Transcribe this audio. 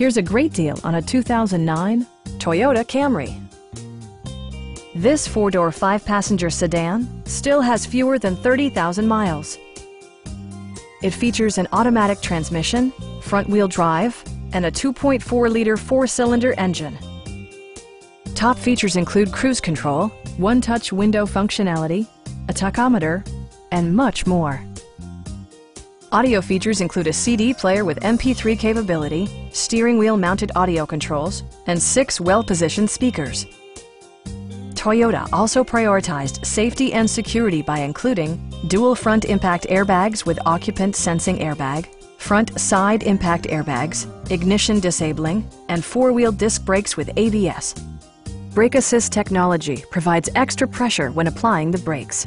Here's a great deal on a 2009 Toyota Camry. This four-door, five-passenger sedan still has fewer than 30,000 miles. It features an automatic transmission, front-wheel drive, and a 2.4-liter four-cylinder engine. Top features include cruise control, one-touch window functionality, a tachometer, and much more. Audio features include a CD player with MP3 capability, steering wheel mounted audio controls, and six well-positioned speakers. Toyota also prioritized safety and security by including dual front impact airbags with occupant sensing airbag, front side impact airbags, ignition disabling, and four-wheel disc brakes with ABS. Brake Assist technology provides extra pressure when applying the brakes.